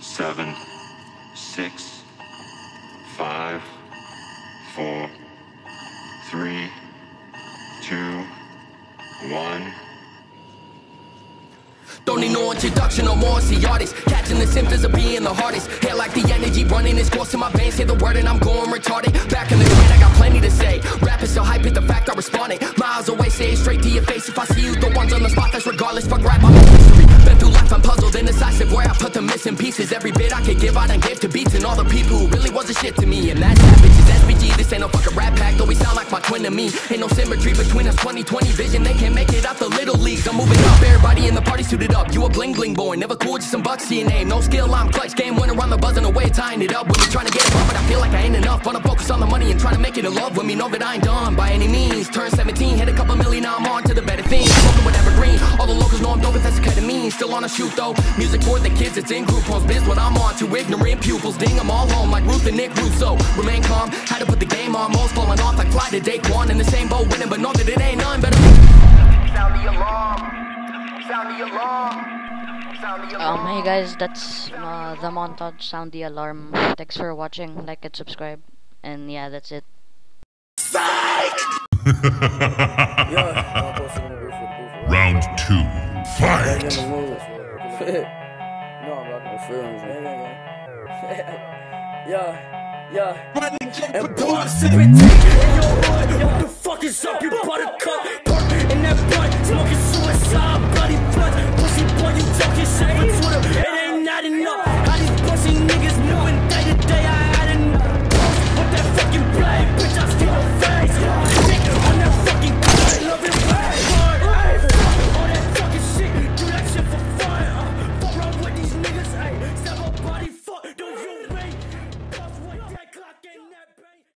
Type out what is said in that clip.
seven, six, five, four, three, two, one. Don't need no introduction, no more, see artists. Catching the symptoms of being the hardest. Hair like the energy running its course in my veins. Say the word and I'm going retarded. Back in the day, I got plenty to say. Rap is so hype, it's the fact I responded Miles away, say it straight to your face. If I see you, the ones on the spot, that's regardless pieces Every bit I could give, I done gave to beats And all the people who really wasn't shit to me. And that's that bitches, SBG This ain't no fucking rap pack Though we sound like my twin to me. Ain't no symmetry between us 2020 vision They can't make it out the little leagues. I'm moving up, everybody in the party suited up. You a bling bling boy, never cool, just some bucks to your name No skill, I'm clutch, game winner, I'm the buzzing away Tying it up. When you're trying to get above But I feel like I ain't enough. Wanna focus on the money and try to make it a love When me. Know that I ain't done by any means. Turn 17, hit a couple million, wanna shoot though. Music for the kids, it's in group homes. Biz what I'm on to ignorant pupils. Ding them all home like Ruth and Nick Russo. Remain calm, had to put the game on. Most falling off like fly to Daquan in the same boat winning, but know that it ain't none better. Sound the alarm. Sound the alarm. Um, hey guys, that's uh, the montage, sound the alarm. Thanks for watching, like and subscribe. And yeah, that's it. Round 2 Fight! no, I'm not gonna feel anything. Yeah, yeah. In your heart. What the fuck is up, you buttercup?